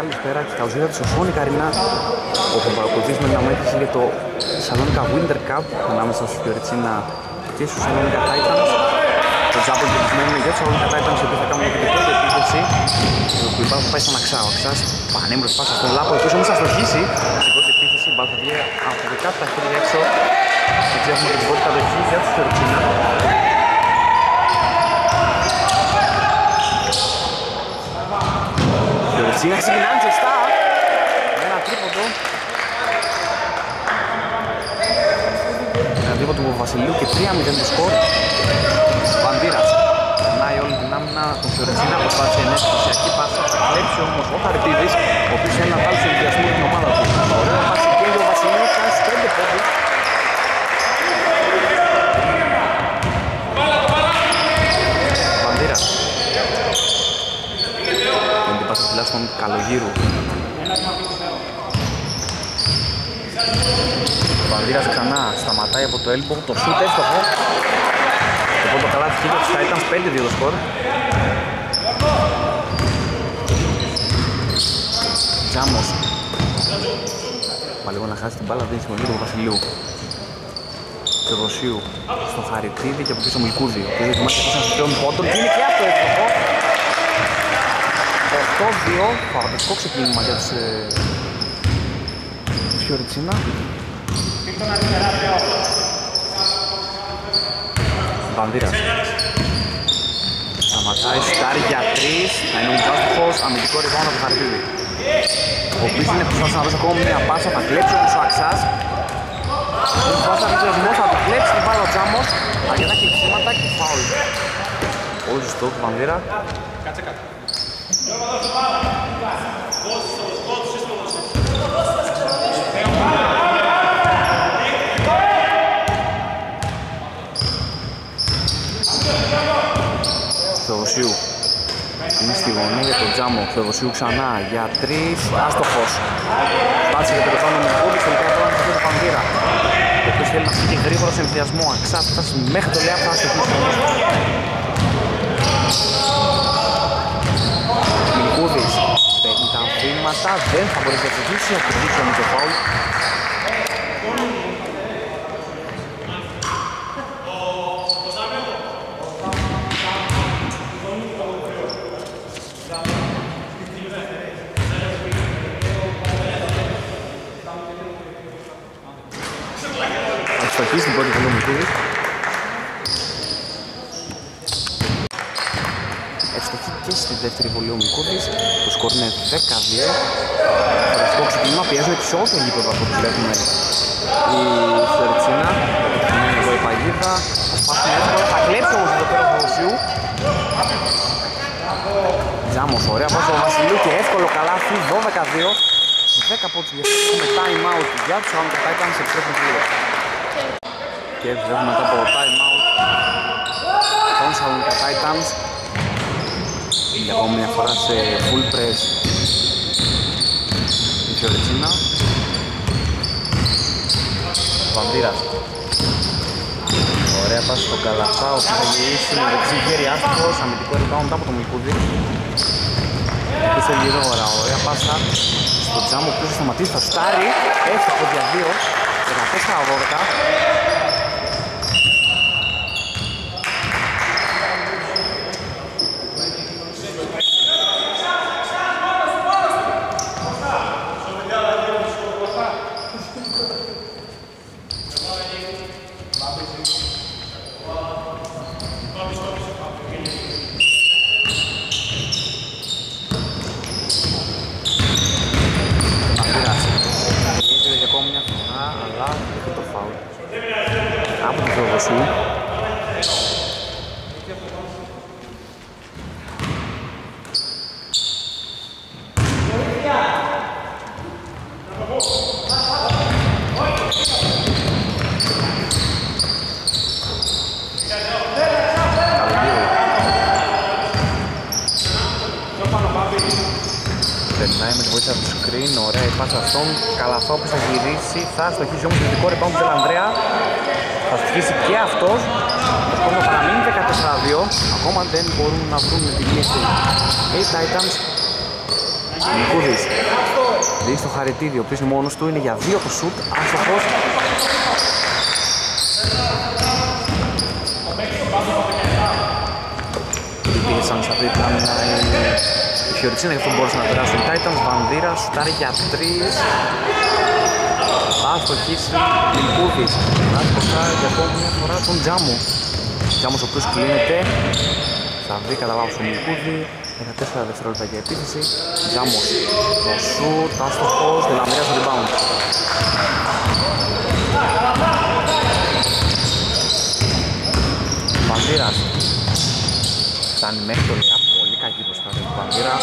καλησπέρα και καλώς ήρθατε στο Φόνη Καρινά όπου παρακολουθήσουμε μια μέτρηση για το Σαλόνικα Winter Cup ανάμεσα στους Φιωριτσίνα και στους Σαλόνικα Titans. Το Τζάπολ περιμένουμε για τους Σαλόνικα Titans οι οποίοι θα κάνουν και την πρώτη επίθεση. Που η Μπάλα θα πάει στον Αξά ο Αξάς πανέμορφη πάσα στον Λάπο ο οποίος όμως θα στοχίσει. Στην πρώτη επίθεση η Μπάλα θα βγει από δικά τα χέρια έξω. Έτσι έχουμε και την πρώτη κατοχή για τους Φιωριτσίνα Σιγά ξεκινάνε ζεστά με ένα τρίποντο. Ένα τρίποντο του Βασιλείου και 3-0 το σκορ. Βαντήρας. Περνάει όλη την άμυνα. Του Φιωρεντίνα προσπάθησε να έχει φυσιακή πάσα. Θα κλέψει όμως ο Χαριτίδης ο οποίος θέλει να βάλει σε ενδιασμό την ομάδα του. Ωραία πάση και ο Βασιλείου κάνει 5 πόντους Βαντήρας πάσα τουλάχιστον καλογύρου. Ο Βανδύρας ξανά σταματάει από το έλπο, το σούτ έστοχο. Το πρώτο καλά της κοίτας θα ήταν 5-2 το σκορ. Τζάμος. Μα λίγο να χάσει την μπάλα, δίνει συμμετοχή του Βασιλείου. Θεοδοσίου στο Χαριτίδη και από πίσω Μιλκούδη. Ο οποίος δοκιμάζει να στους τριών πόντων και είναι και αυτό έστοχο. 8-2, φανταστικό ξεκίνημα για τους ε, Φιωριτσίνα. Βανδύρας. Σταματάει, στάρει για 3, θα είναι ο Μιχάστοχος, αμυντικό ριβάουν από το Χαρπίδη. Ο οποίος είναι προσπάθησε να δώσει ακόμα μια πάσα, θα κλέψει όμως ο Αξάς. Ο πάσα βιτσιασμός, θα το κλέψει την μπάλα ο Τζάμος, αρκετά κλεψίματα και φάουλ. Πολύ ζωστό του Βανδύρα. Κάτσε κάτω. Θεοδοσίου. Είναι στη γωνία για τον Τζάμο. Θεοδοσίου ξανά για τρεις. Άστοχος. Πάτσε για το ρεφάνο με κούμπι στο λεπτό χρόνο του Πανδύρα. Ο οποίος θέλει να φύγει γρήγορα σε ενθιασμό Αξά φτάσει μέχρι το Λεάπ. Θα αστοχίσει Μιλκούδης παίρνει τα βήματα δεν θα μπορέσει να αστοχίσει από το δίκτυο με το φάουλ Αστοχή στην πρώτη βολή Μικούδης. Ευστοχή και στη δεύτερη βολή ο Μικούδης. Το σκορ είναι 12. Φραστικό ξεκίνημα πιέζουν σε όλο το γήπεδο από ό,τι βλέπουμε η Φεριτσίνα. Είναι εδώ η παγίδα. Θα σπάσουν εύκολα. Θα κλέψει όμως εδώ πέρα το Ρωσιού. Τζάμος, ωραία πάσα ο Βασιλείου και εύκολο καλάθι 12-2. 10 από τους έχουμε time out για τους άλλους θα ήταν σε επιστρέφουν γύρω. Και βλέπουμε μετά από το time out των Σαλονικά Titans για ακόμη μια φορά σε full press. Η Φιωρετσίνα Βανδύρας Ωραία πάση στον Καλαφά, ο οποίος θα γυρίσει με δεξί χέρι. Άστοχος, αμυντικό rebound από τον Μιλκούδη Πίσω γρήγορα, ωραία πάσα. Στο Τζάμο, ο οποίος θα σταματήσει, θα στάρει, εύστοχο για 2, 14-12 θα στοχίσει όμως το δικό rebound του Ανδρέα θα στοχίσει και αυτός το σκόρ θα παραμείνει 14-2 ακόμα δεν μπορούν να βρουν την πίεση οι Titans Νικούδης. Δίνει στο χαρητήριο, ο οποίος είναι μόνος του, είναι για δύο το σουτ, άστοχος. Πήγεσαν στα τρίτη άμυνα η Φιωριτσίνα, γι' αυτό μπορούσαν να περάσουν οι Titans. Βανδύρα, σουτάρει για τρεις. Άστοχης, Νικούδης. Άστοχα για επόμενη φορά τον Τζάμου. Τζάμος ο οποίος κλείνεται. Θα βρει κατά λάθος τον Νικούδη. 14 δευτερόλεπτα για επίθεση. Τζάμος. Το σουτ, άστοχος, Δελαμβρία στο rebound. Πανδύρας. Φτάνει μέχρι το Λιά. Πολύ κακή προσπάθεια του Πανδύρα.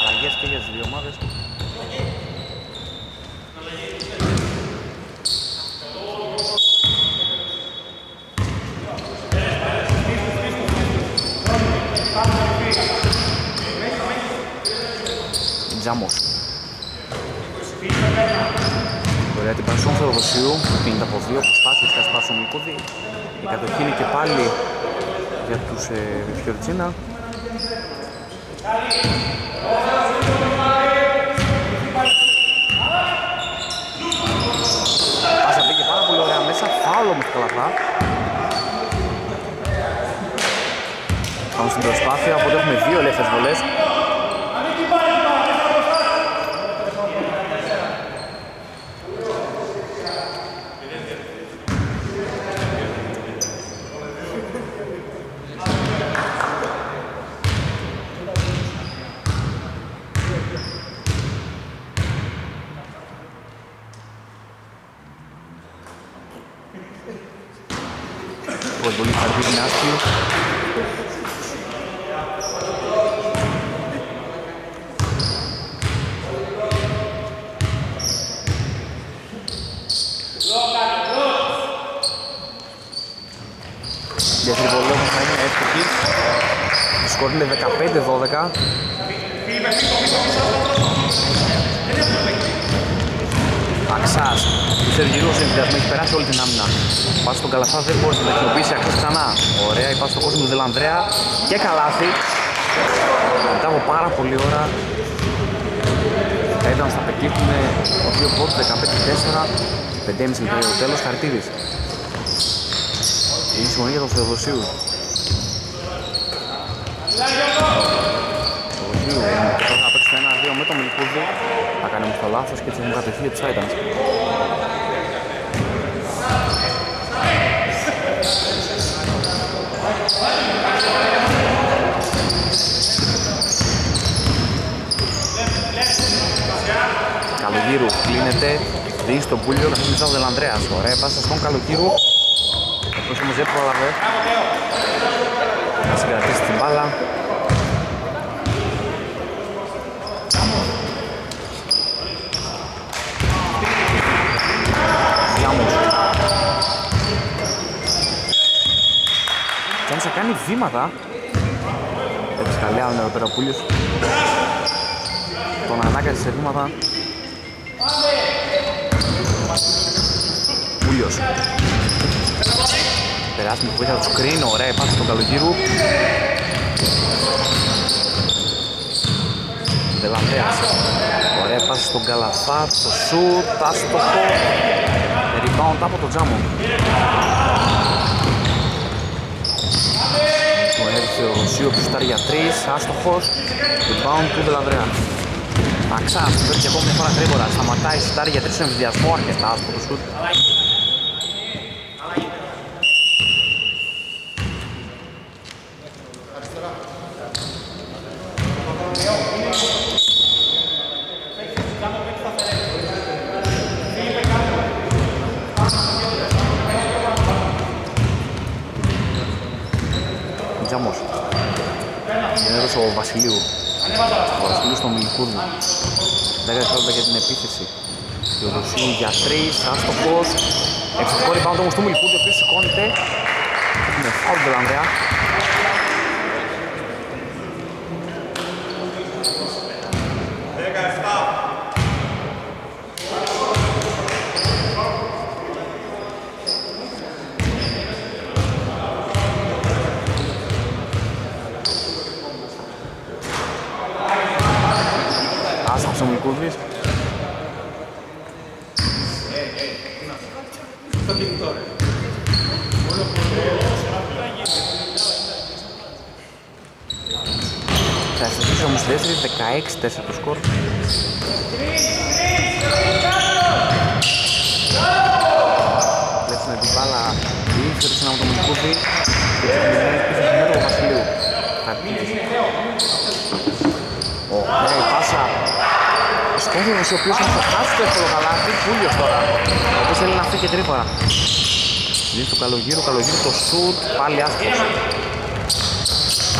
Αλλαγές και για τις δύο ομάδες. Τζάμος. Ωραία την Πανσόν Θεοδοσίου, 50 από 2, προσπάθειες και ασπάσουν Νικούδη. Η κατοχή είναι και πάλι για τους ε, Φιωρτσίνα. Πάσα πήγε πάρα πολύ ωραία μέσα, φάουλο με καλαθά. Πάμε στην προσπάθεια, οπότε έχουμε δύο ελεύθερες βολές. Πολύ πολύ χαρδί δυνάστη. Για τριβολόγο θα είναι εύκολη. Το σκορ είναι 15-12. Αξάς, του Σεργυρού σε ενδιασμό, έχει περάσει όλη την άμυνα. Πας στον Καλαφά, δεν μπορεί να χρησιμοποιήσει Αξάς ξανά. Ωραία, υπάρχει στο κόσμο του Δελανδρέα και καλάθι. Μετά από πάρα πολλή ώρα θα ήταν στα πετύχουν ο δύο πόντους 15-4, 5,5 λεπτά για το τέλος, Χαρτίδης. Είναι συμφωνία για τον Θεοδοσίου. Θεοδοσίου, και τώρα θα παίξει το 1-2 με τον Μιλκούδη. Θα κάνει όμως το λάθος και έτσι έχουν κατευθεί για τους Καλογύρου κλείνεται, δίνει στον Πούλιο, θα είναι ο Δελανδρέας. Ωραία, πάσα στον Καλογύρου. Αυτός όμως δεν πρόλαβε. Να συγκρατήσει την μπάλα. Διάμος. Και αν σε κάνει βήματα, έτσι καλιά είναι εδώ πέρα ο Πούλιος. Τον ανάγκασε σε βήματα. Πούλιος. Περάσει με βοήθεια του σκριν, ωραία πάση στον Καλογύρου. Δελανδρέας. Ωραία πάση στον Καλαφά, το σουτ, άστοχο. Rebound από το Τζάμο. Το έρθει ο Ρωσίου που σουτάρει για τρεις, άστοχος. Rebound του Δελανδρέα. Αξάς, παίρνει ακόμα μια φορά γρήγορα. Σταματάει, σουτάρει για τρεις στον ενδιασμό, αρκετά άστοχος σουτ. Τζάμος. Γενέρος ο Βασιλείου. Ο Βασιλείου στον Μιλικούρδη. 10 δευτερόλεπτα για την επίθεση. Θεοδοσίου για 3, άστοχος. Εξωτικό rebound όμως του Μιλικούρδη, ο οποίος σηκώνεται. Έχουμε φάουλ τον Ανδρέα. ο Μιλκούδης. Θα αισθανθείς όμως δεύτερη, 16-4 το σκορ. Βλέπουμε την μπάλα ήρθε από τον Μιλκούδη και την πίσω στον μέτρο Βασιλείου. Ωραία η πάσα. Ο Σκόφιλος ο οποίος θα χάσει το εύκολο καλάθι, Πούλιος τώρα, ο οποίος θέλει να φύγει και τρίπορα. Δίνει στο καλογύρο, καλογύρο το σουτ, πάλι άσχος.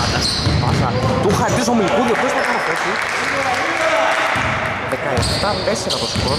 Φανταστική πάσα του Χατζής ο Μιλκούδη, ο οποίος θα καταφέρει. 17-4 το σκορ.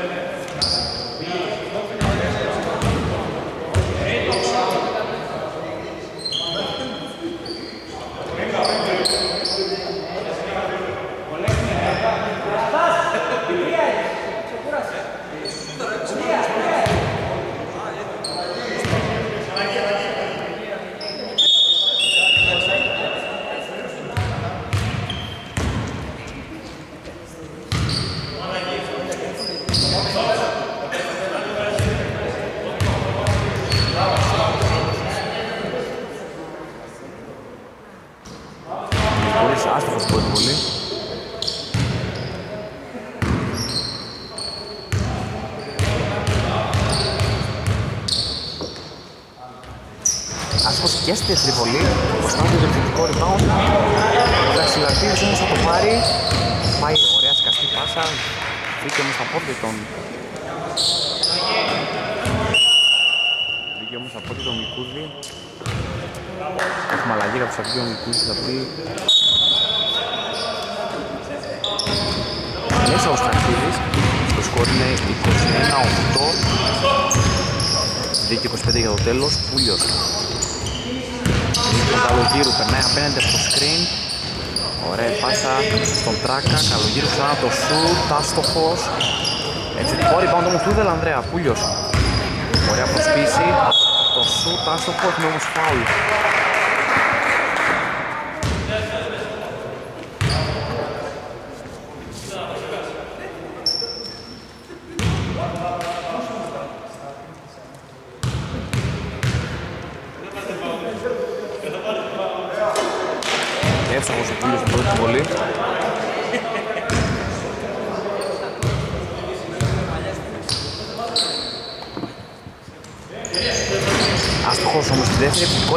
στη Τριβολή προσπάθει το επιθετικό rebound. Ο Δαξιλαρτίδης όμως θα το πάρει πάει ωραία σκαστή πάσα. Βρήκε όμως τα πόδια τον βρήκε όμως τα πόδια τον Μικούδη έχουμε αλλαγή από τους βγει ο Μικούδης θα πει μέσα ο Σκαρτίδης το σκορ είναι 21-8 2-25 για το τέλος, Πούλιος. τον Καλογύρου, περνάει απέναντι από το screen. Ωραία πάσα στον Τράκα, Καλογύρου ξανά το σουτ, άστοχος. Εξαιρετικό rebound όμως του Δελανδρέα, Πούλιος. Ωραία προσπίση, το σουτ, άστοχος, έχουμε όμως φάουλ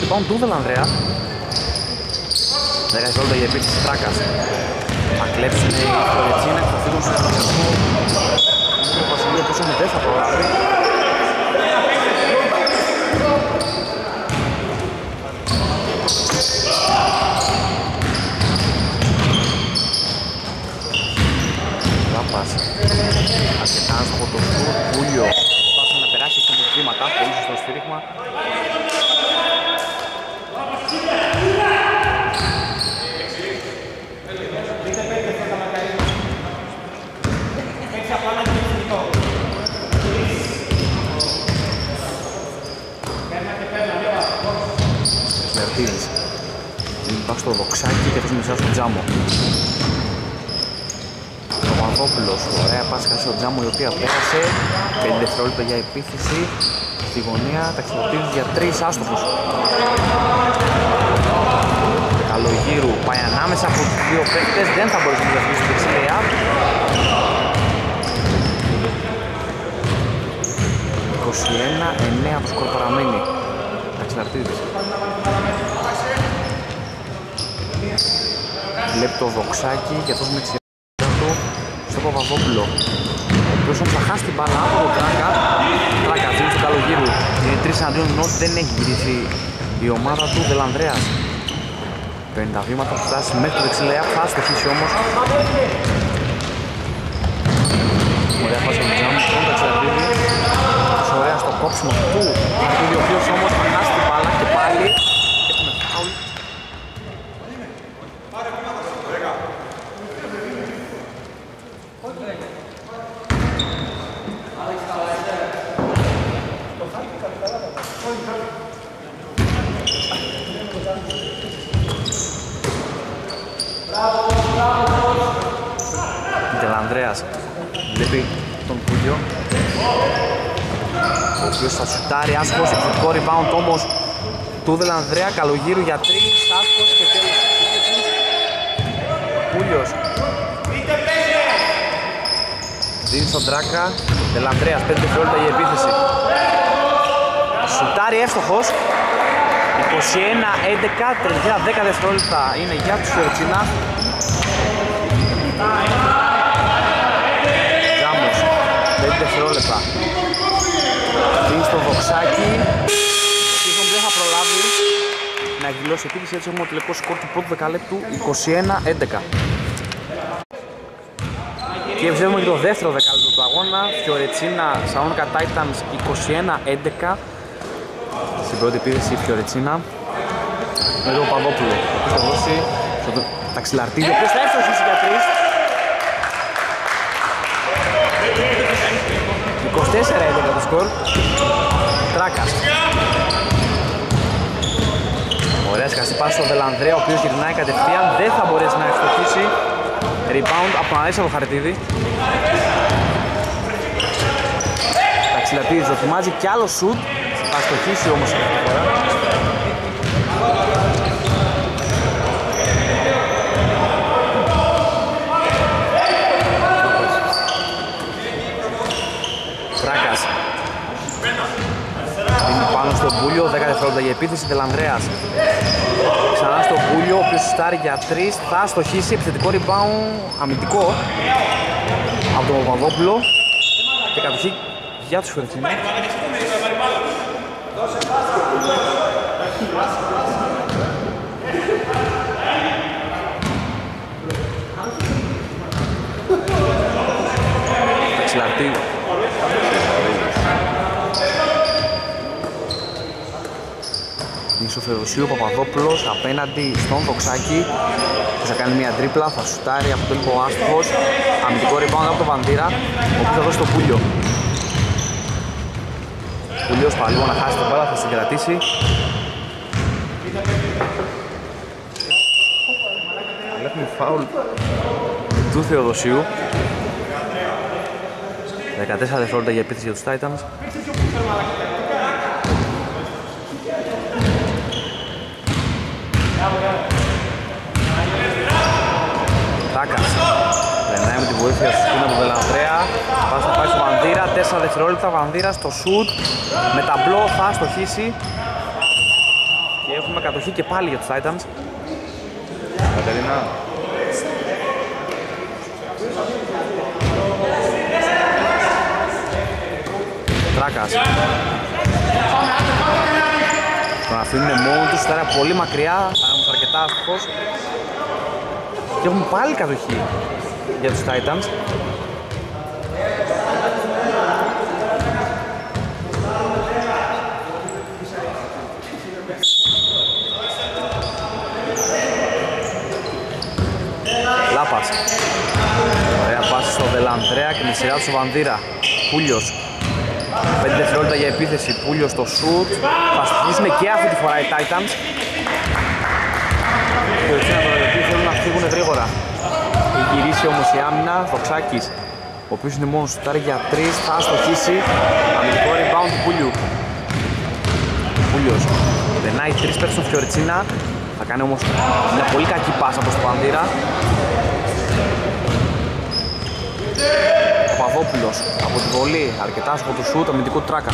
rebound του Δελανδρέα. 10 δευτερόλεπτα για επίθεση Τράκας. Θα κλέψουν οι Φλωρετσίνα και θα φύγουν στον συνεργασμό. Ο Βασιλείο πίσω με δεν θα προλάβει. Λάμπας. Αρκετά άστοχο το σουτ. Πούλιο. Πάσα να περάσει και σφύριγμα. Μερτίδης. Πάω στο δοξάκι και θες μέσα στο τζάμο. Ο Παπαδόπουλος, ωραία πάσχα στο τζάμο η οποία πέρασε. 5 δευτερόλεπτα για επίθεση. Στη γωνία ταξιδοτήρης για 3 άστοχους. Καλογύρου πάει ανάμεσα από τους δύο παίκτες, δεν θα μπορέσει να διασμίσει το δεξιλέα. 21-9 το σκορ παραμένει. Ταξιλαρτίδης. Βλέπει το δοξάκι και αυτός με τη σειρά του στο Παπαδόπουλο. Ο οποίος όμως θα χάσει την μπάλα από τον Τράκα. Τράκα δίνει στο Καλογύρου. Είναι τρεις αντίον ενώ δεν έχει γυρίσει η ομάδα του Δελανδρέας. Παίρνει τα βήματα που φτάσει μέχρι το δεξιλέα, θα στοχίσει όμως. Ωραία φάση από τον Τζάμου, τον Ταξιλαρτίδη. Ωραία στο κόψιμο του. Ο οποίος όμως θα χάσει την μπάλα και πάλι έχουμε φάουλ Ντελανδρέας βλέπει τον Πούλιο ο οποίος θα σουτάρει άσχος εκδοτικό rebound όμως του Δελανδρέα Καλογύρου για τρεις άσχος και τέλος. Πούλιος δίνει στον Τράκα. Δελανδρέας 5 δευτερόλεπτα για επίθεση. Σουτάρει εύστοχος. 21-11 τελευταία 10 δευτερόλεπτα είναι για τους Φιωρτσίνα Τζάμος 5 δευτερόλεπτα. Δίνει στο Βοξάκι ο οποίος δεν θα προλάβει να εκδηλώσει επίθεση έτσι έχουμε το τελικός σκορ του πρώτου δεκαλέπτου 21-11 και βλέπουμε και το δεύτερο δεκάλεπτο του αγώνα. Φιωρετσίνα Σαόνικα Titans 21-11 στην πρώτη επίθεση η Φιωρετσίνα. Με τον Παδόπουλο ο οποίος θα δώσει στο ταξιλαρτίδι ο οποίος θα εύστοχίσει για τρεις 24-11 το σκορ. Τράκας Ωραία σκαστή πάση στο Δελανδρέα ο οποίος γυρνάει κατευθείαν δεν θα μπορέσει να ευστοχίσει Rebound από τον Αλέξανδρο Χαρτίδη Ταξιλαρτίδης δοκιμάζει κι άλλο σουτ. Θα στοχίσει όμως αυτή τη φορά. Τράκας Είναι πάνω στον Πούλιο, 10 δευτερόλεπτα για επίθεση Τελανδρέας Ξανά στον Πούλιο, ο οποίος στάρει για 3 Θα στοχίσει επιθετικό rebound αμυντικό Από τον Παπαδόπουλο. Και κατοχή για τους Φερτσινούς Νίσο Θεοδοσίου Παπαδόπουλος απέναντι στον Βοξάκη θα κάνει μια τρίπλα, θα σουτάρει από το λίγο άστοχος αμυντικό rebound από τον Βανδύρα ο οποίος θα δώσει το Πούλιο. Πουλίος παλιό να χάσει την μπάλα, θα συγκρατήσει Βλέπουμε φάουλ του Θεοδοσίου. 14 δευτερόλεπτα για επίθεση για τους Titans Τάκας Περνάει με τη βοήθεια του σκούνα του Βελανδρέα Πάσα πάει στο Βανδύρα 4 δευτερόλεπτα Βανδύρα στο σουτ. Με ταμπλό θα στοχίσει Και έχουμε κατοχή και πάλι για τους Titans. Κατερίνα, Τράκας. Τον αφήνουν μόνο τους, τώρα πολύ μακριά, θα είναι αρκετά άστοχος. Και έχουμε πάλι κατοχή για τους Titans. Λάπας. Ωραία πάση στο Δελανδρέακ με σειρά του Βανδύρα. Πούλιος. 5 δευτερόλεπτα για επίθεση. Πούλιος στο σουτ. Θα στοιχήσουν και αυτή τη φορά οι Titans. Και ο Τσίνατος θέλουν να φύγουν γρήγορα. Έχει γυρίσει όμως η άμυνα. Δοξάκης. Ο οποίος είναι μόνος του για 3. Θα στοχίσει. Αμυντικό rebound του Πούλιου. Πούλιος. Περνάει 3 παίκτες στον Φιωριτσίνα. Θα κάνει όμως μια πολύ κακή πάσα προς τον Πανδύρα. Ο Παπαδόπουλος από τη βολή, αρκετά από το σούτ, αμυντικό τράκα.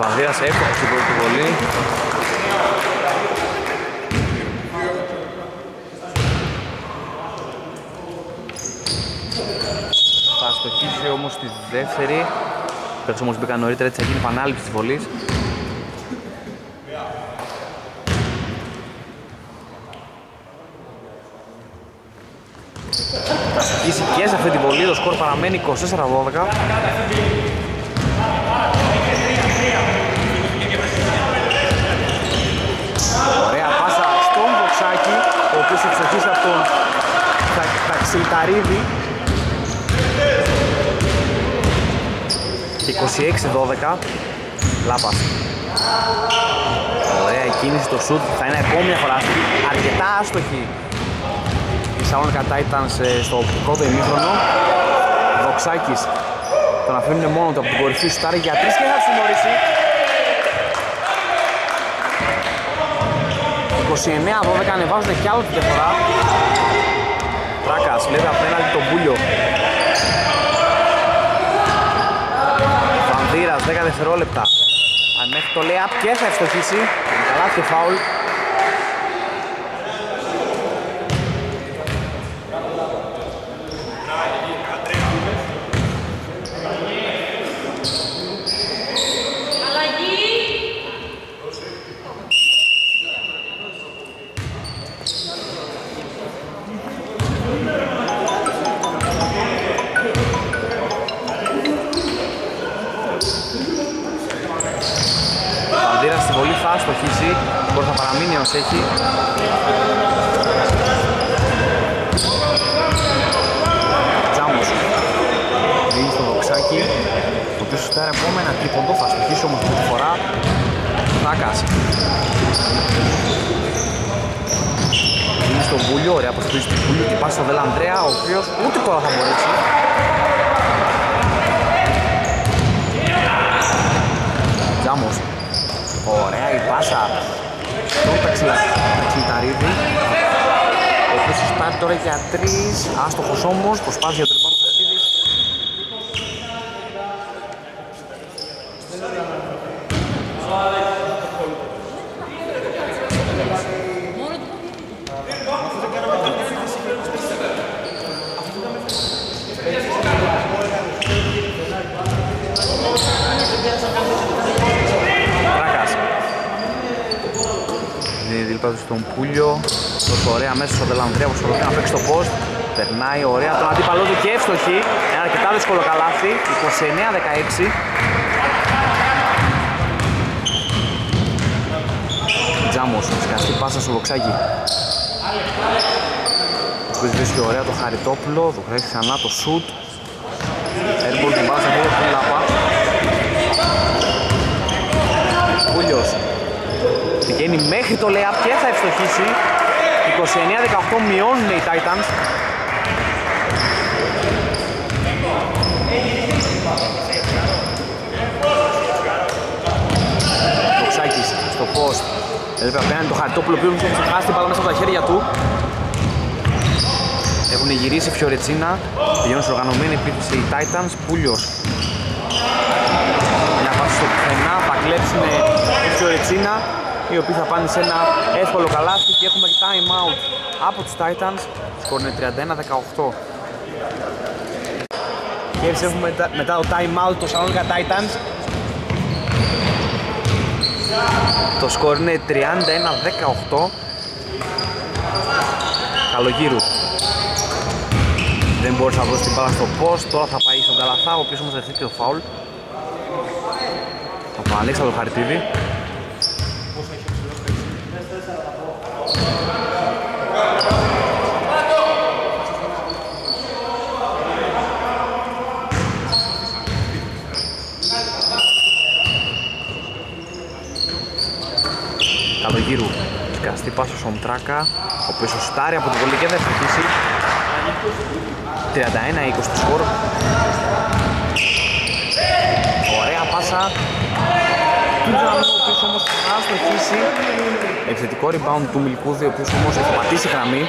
Βανδύρας εύκολα στην πρώτη βολή. Θα στοχίσει όμως τη δεύτερη. Παίξε όμως μπήκαν νωρίτερα έτσι θα γίνει επανάληψη της βολής. Θα στοχίσει και σε αυτή τη βολή, το σκορ παραμένει 24-12. ο οποίος εξοχής από τον Ταξιλταρίδη και 26-12 Λάπας. Ωραία η κίνηση στο σουτ θα είναι ακόμη μια φορά αρκετά άστοχη. Η Σαόνικα Titans στο πρώτο ημίχρονο. Δοξάκης. Τον αφήνουν μόνο του από την κορυφή σου για τρεις και θα συμμορήσει 29-12 ανεβάζονται κι άλλο τη διαφορά. Τράκας λέει απέναντι τον Μπούλιο. Βανδύρας 10 δευτερόλεπτα. Αν μέχρι το λέει και θα ευστοχίσει. Καλά και φάουλ. Έχει. Τζάμος. Δίνει στο δοξάκι. Το οποίο σου επόμενα τρίποντο. Θα στοιχήσει όμως αυτή τη φορά. Τάκας. Δίνει στο Βούλιο. Ωραία αποστολή στο Βούλιο. Και πάει στο Δελανδρέα. Ο οποίος ούτε τώρα θα μπορέσει. Τζάμος. Ωραία η πάσα τον Ταξιλταρίδη ο οποίος σπάρει τώρα για τρεις άστοχος όμως προσπάθει για το λοιπόν Χαρακτήρης γήπεδο στον Πούλιο. Τόσο ωραία μέσα στο Δελανδρέα που προσπαθεί να παίξει το post. Περνάει ωραία τον αντίπαλό του και εύστοχη. Ένα αρκετά δύσκολο καλάθι. 29-16. Τζάμος, σκαστή πάσα στο Βοξάκι. Ο οποίος βρίσκει ωραία το Χαριτόπουλο, του χρειάζεται ξανά το σουτ. Airball την πάσα, από την λάπα. Πούλιος, Πηγαίνει μέχρι το layup και θα ευστοχίσει. 29-18 μειώνουν οι Titans. Το Ξάκης στο post. Έλειπε απέναντι το Χαρτόπουλο που έχει χάσει την μπάλα μέσα από τα χέρια του. Έχουν γυρίσει Φιωρετσίνα. Πηγαίνουν σε οργανωμένη επίθεση οι Titans. Πούλιος. Μια πάση στο πουθενά. Θα κλέψουν η Φιωρετσίνα οι οποίοι θα πάνε σε ένα εύκολο καλάθι και έχουμε time out από τους Titans σκορ είναι 31-18 και έτσι έχουμε μετά το time out το Salonica Titans Το σκορ είναι 31-18. Καλογύρου. Δεν μπορούσε να δώσεις την μπάλα στο post, τώρα θα πάει στον Καλαθά, ο οποίος όμως δεχτεί το φάουλ. Από τον Αλέξανδρο Χαριτίδη. Καλογύρου Καστή πάσο στον Τράκα ο οποίος σωστάρει από την βολή και δεν θα 31-20 το σκορ. Ωραία πάσα. Του Τζανού ο οποίος όμως θα στοχίσει. Επιθετικό rebound του Μιλκούδη ο οποίος όμως έχει πατήσει γραμμή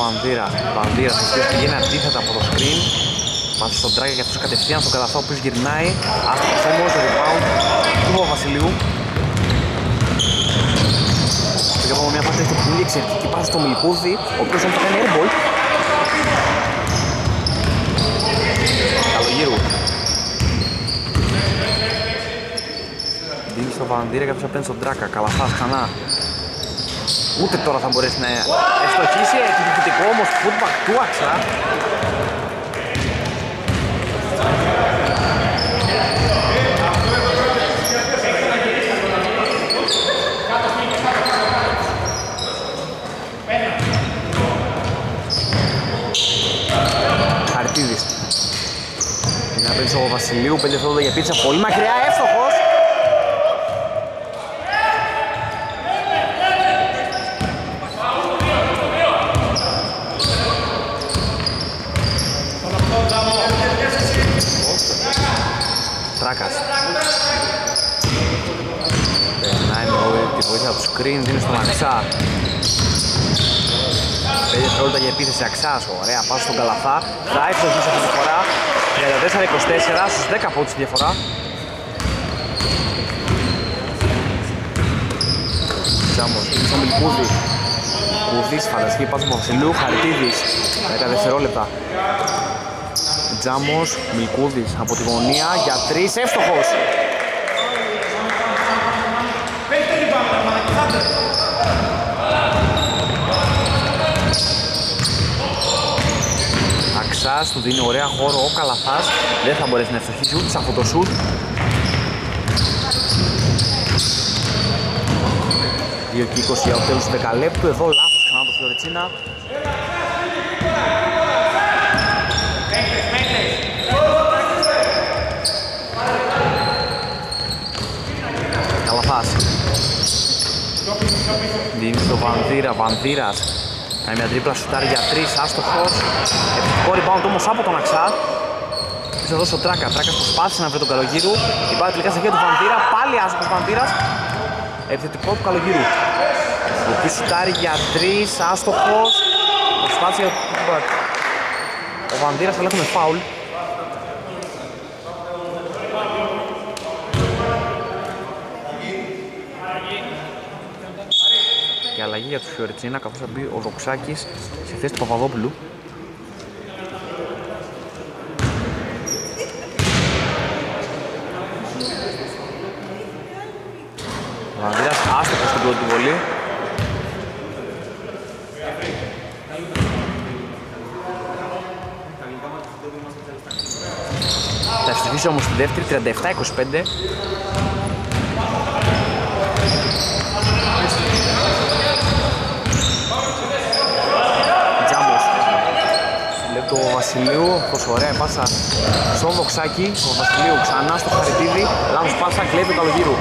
Βανδύρα. Βανδύρα ο οποίος πηγαίνει αντίθετα από το screen. Πάθει στον τράγκα και αυτός κατευθείαν στον καλαθό ο οποίος γυρνάει. Άστοχος όμως το rebound του Βασιλείου. Και από μια φάση έχει πολύ εξαιρετική πάση στο Μιλκούδη, ο οποίος όμως θα κάνει airball. Καλογύρου. Δίνει στο Βανδύρα και αυτός απέναντι στον Τράκα. Καλαθάς ξανά. Ούτε τώρα θα μπορέσει να ευστοχίσει. Εκδικητικό όμως footback του Αξά. Χαρτίδης. Είναι απέναντι ο Βασιλείου, 5 δευτερόλεπτα για πίτσα, πολύ μακριά, εύστοχος. Τράκας. Περνάει με τη βοήθεια τους screen, δίνει στον Αξά. 5 δευτερόλεπτα για επίθεση Αξάς, ωραία, πάσα στον Καλαθά. Θα ευστοχίσει αυτή τη φορά. 34-24, στους 10 από τη διαφορά. Τζάμπος, είναι στον Μιλκούδη. Κουδής, φανταστική πάσα του Βασιλείου, Χαρτίδης, 10 δευτερόλεπτα. Τζάμος, Μιλκούδης από τη γωνία για τρεις, εύστοχος. Αξάς του δίνει ωραία χώρο ο Καλαθάς. Δεν θα μπορέσει να ευστοχίσει ούτε σε αυτό το σουτ. 2 και 20 για το τέλος του δεκαλέπτου. Εδώ λάθος ξανά το Φλωρετσίνα Καλαφάς Δίνει στο Βανδύρα, Βανδύρας Κάνει μια τρίπλα σουτάρει για τρεις, άστοχος. Επιθετικό rebound όμως από τον Αξά. Πίσω εδώ στο Τράκα, Τράκας προσπάθησε να βρει τον Καλογύρου. Η μπάλα τελικά στα χέρια του Βανδύρα, πάλι άστοχος Βανδύρας Επιθετικό του Καλογύρου. Ο οποίος σουτάρει για τρεις, άστοχος. Προσπάθησε ο Βανδύρας αλλά έχουμε φάουλ και αλλαγή για τους Φιωριτσίνα καθώς θα μπει ο Δοξάκης στη θέση του Παπαδόπουλου. Ο Ανδρέας άστοχος στην πρώτη βολή. Θα ευτυχίσει όμως τη δεύτερη 37-25 το Βασιλείου, πως ωραία πάσα στο Βοξάκι, ο Βασιλείου ξανά στο Χαριτίδη, λάθος πάσα, κλέβει το Καλογύρου.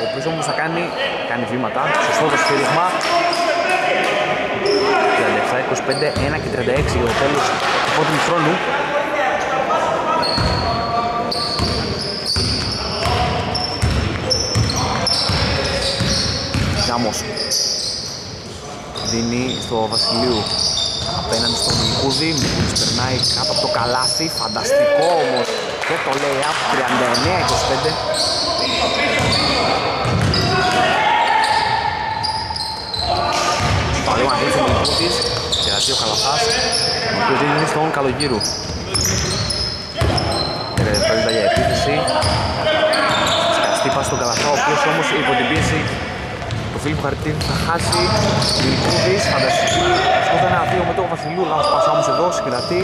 Ο οποίος όμως θα κάνει, κάνει βήματα, σωστό το σφύριγμα. 37-25, 1 και 36 για το τέλος του πρώτου χρόνου. Τζάμος δίνει στο Βασιλείου. Απέναντι στον Μιλκούδη Μιλκούδης περνάει κάτω από το καλάθι. Φανταστικό όμως. Και το λέει από 39-25 Παλαιό αγγλής ο Μιλκούδης κερατεί ο Καλαθάς. Ο δίνει στον Καλογύρου Τελευταία για επίθεση. Σκαστή πάση στον Καλαθά ο οποίος όμως υπό την πίεση Φίλιπ Χαρτίδη θα χάσει Μιλκούδης, φανταστική. Σκότα ένα δύο με τον Βασιλείου, λάθος πάσα όμως εδώ, συγκρατεί.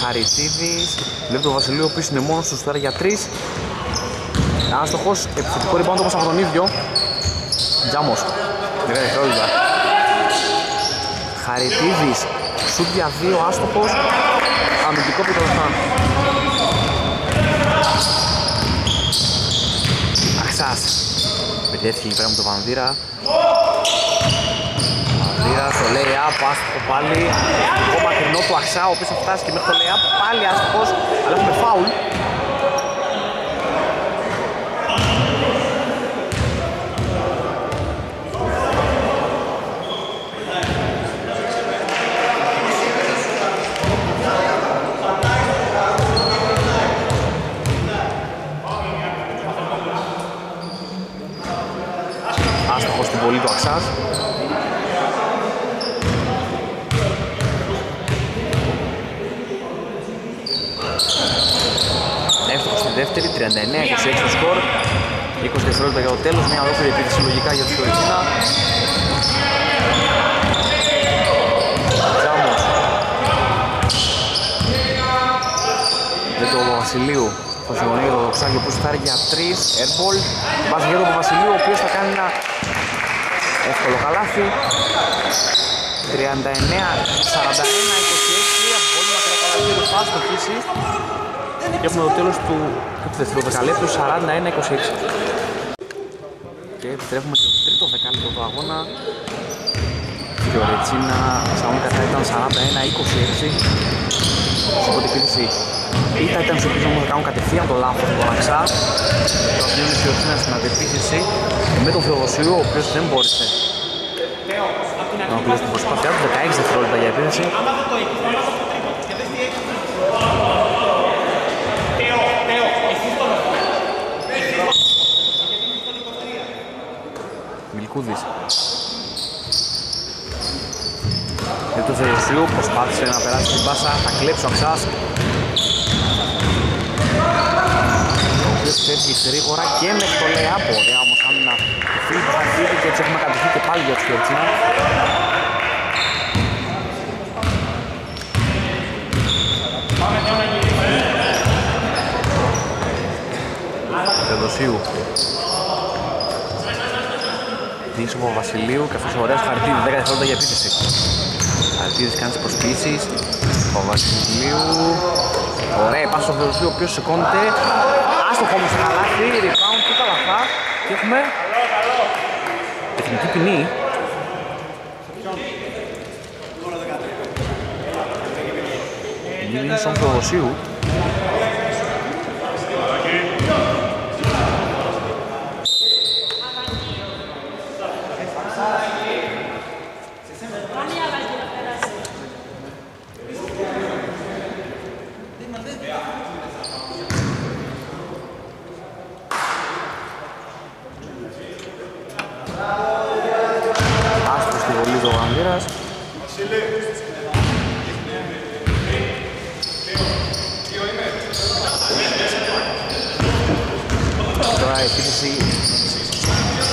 Χαριτίδης, βλέπει τον Βασιλείο ο οποίος είναι μόνος τους τώρα για τρεις. Άστοχος, επιθετικό rebound όμως από τον ίδιο. Τζάμος, δεν δευτερόλεπτα Χαριτίδης, σουτ για δύο, άστοχος. Αμυντικό πιτροφάν Αξάς Επιτέθηκε εκεί πέρα με τον Βανδύρα. Βανδύρα στο lay-up, άστοχο πάλι. Ο μακρινό του Αξά, ο οποίος θα φτάσει και μέχρι το lay-up. Πάλι άστοχος, αλλά έχουμε φάουλ. Πολύ του Αξάς. Εύστοχος στη δεύτερη, 39-26 το σκορ. 20 δευτερόλεπτα για το τέλος, μια ολόκληρη επίθεση λογικά για τους Κορυφίνα. Τζάμος. Δεν το Βασιλείου το Σιγωνίγιο το Δοξάγιο που θα για 3 airball βάζει για τον Βασιλείου ο οποίος θα κάνει ένα εύκολο καλάθι. 39-41-26 πολύ μακριά καλάθι το θα στοχίσει και έχουμε το τέλος του, του δεύτερου δεκαλέπτου 41-26 και επιτρέπουμε και το τρίτο δεκάλεπτο του αγώνα. Και ο Ρετσίνα σαν κατά ήταν 41-26 σε πρώτη κρίση Είτε ήταν στο πίσω μου θα κάνουν κατευθείαν το λάθος του Αξά το οποίο είναι ο στην αντεπίθεση με τον Θεοδοσίου ο οποίος δεν μπόρεσε να ολοκληρώσει την προσπάθειά του. 16 δευτερόλεπτα για επίθεση. Μιλκούδης για τον Θεοδοσίου προσπάθησε να περάσει την πάσα θα κλέψει ο Αξάς οποίος φεύγει γρήγορα και με το layup. Ωραία όμως άμυνα του Φίλιππ Χαρτίδη και έτσι έχουμε κατηθεί και πάλι για τους Φιωρτσίνα. Θεοδοσίου Δύσοβο Βασιλείου και αυτός ο ωραίος Χαρτίδη 10 δευτερόλεπτα για επίθεση Χαρτίδης κάνει τις προσπίσεις. Ο Βασιλείου. Ωραία, πάσα στο Θεοδοσίου ο οποίος σηκώνεται. Άστοχο όμως το καλάθι, rebound του καλαθά και έχουμε; Τεχνική ποινή.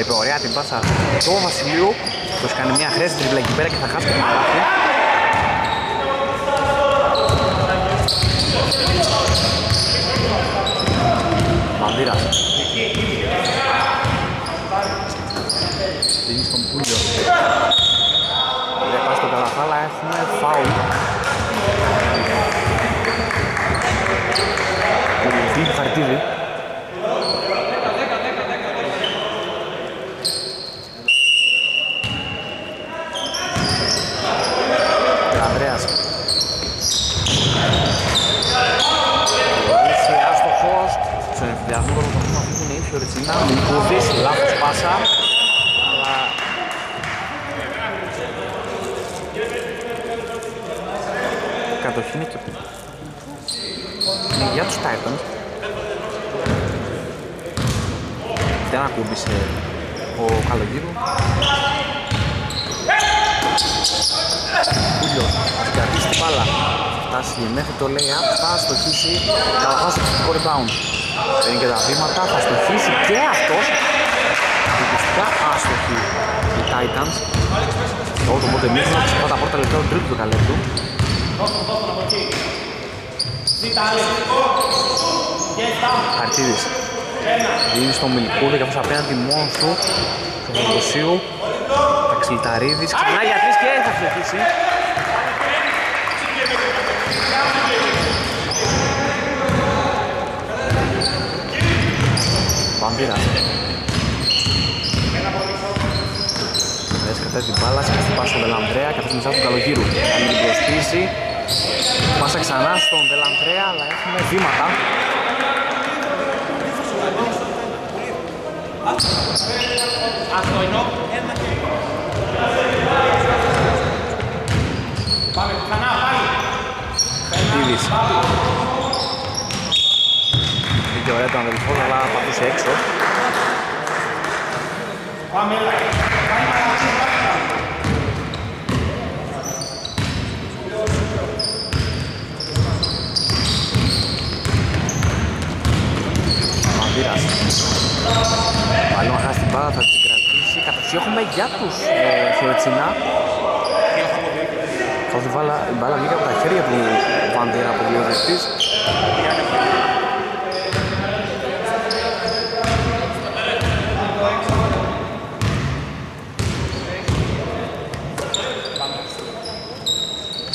Έπε ωραία την πάσα του Βασιλείου. Τους κάνει μια χρέση τριπλα εκεί πέρα και θα χάσει το μαλάκι. Μανδύρας. Δίνεις στον Πούλιο. Δεν πάει στον Καλαφάλα, έχουμε φάουλ. Μέχρι το lay-up, θα στοχίσει. Καλαχάς το φυσικό rebound. Παίρνει και τα βήματα, θα στοχίσει και αυτός. Φυσικά άστοχη οι Titans. Το το πρώτο μήνυμα, τις πρώτα πρώτα λεπτά του τρίτου δεκαλέπτου. Χαρτίδης. Δίνει στο Μιλικούδη καθώς απέναντι μόνος του στον Παπαδοσίου. Ταξιλταρίδης, ξανά για τρεις και θα κλεφτήσει. Βαμπύρας. Δες κατά την μπάλα, σκαστή πάση στον Δελανδρέα, καθώς μετά του Καλογύρου. Αν την προσπίσει, πάσα ξανά στον Δελανδρέα, αλλά έχουμε βήματα. Χαρτίδης. Είχε ωραία τον αδελφό, αλλά πατούσε έξω. Μανδύρας. Μάλλον να χάσει την μπάλα, θα την κρατήσει. Καταρχήν έχουμε για τους ε, Φιωρετσινά. Θα του βάλα η μπάλα βγήκε από τα χέρια του Βαντήρα από δύο δευτής.